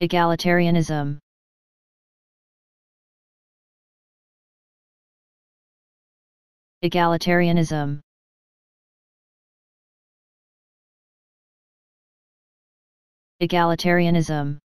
Egalitarianism. Egalitarianism. Egalitarianism.